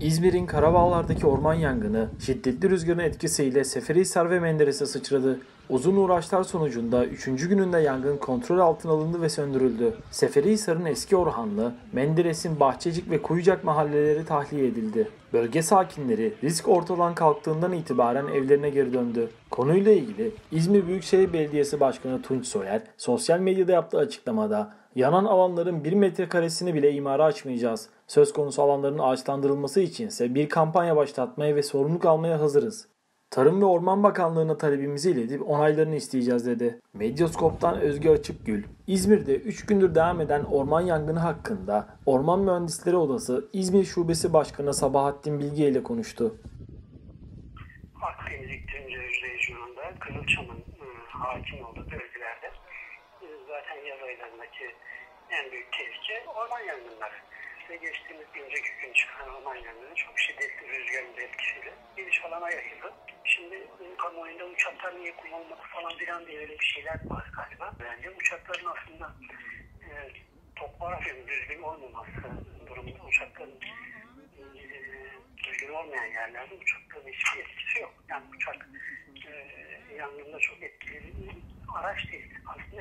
İzmir'in Karabağlar'daki orman yangını şiddetli rüzgarın etkisiyle Seferihisar ve Menderes'e sıçradı. Uzun uğraşlar sonucunda 3. gününde yangın kontrol altına alındı ve söndürüldü. Seferihisar'ın eski Orhanlı, Menderes'in Bahçecik ve Kuyucak mahalleleri tahliye edildi. Bölge sakinleri risk ortadan kalktığından itibaren evlerine geri döndü. Konuyla ilgili İzmir Büyükşehir Belediyesi Başkanı Tunç Soyer sosyal medyada yaptığı açıklamada yanan alanların 1 metrekaresini bile imara açmayacağız. Söz konusu alanların ağaçlandırılması içinse bir kampanya başlatmaya ve sorumluluk almaya hazırız. Tarım ve Orman Bakanlığı'na talebimizi iletip onaylarını isteyeceğiz dedi. Medyaskop'tan Özge Açıkgül, İzmir'de 3 gündür devam eden orman yangını hakkında Orman Mühendisleri Odası İzmir Şubesi Başkanı Sabahattin Bilge ile konuştu. Akdeniz İklim Rejyonu'nda Kızılçam'ın e, hakim olduğu bölgelerde en büyük tehlike orman yangınları. İşte geçtiğimiz önceki gün çıkan orman yangını çok şiddetli rüzgarın etkisiyle geniş alana yayıldı. Şimdi e, kamuoyunda uçaklar niye kullanılmadı falan filan diye öyle bir şeyler var galiba. Bence uçakların aslında e, topografyanın düzgün olmaması durumunda uçakların e, düzgün olmayan yerlerde uçakların hiçbir etkisi yok. Yani uçak e, yangında çok etkili bir araç değil. Aslında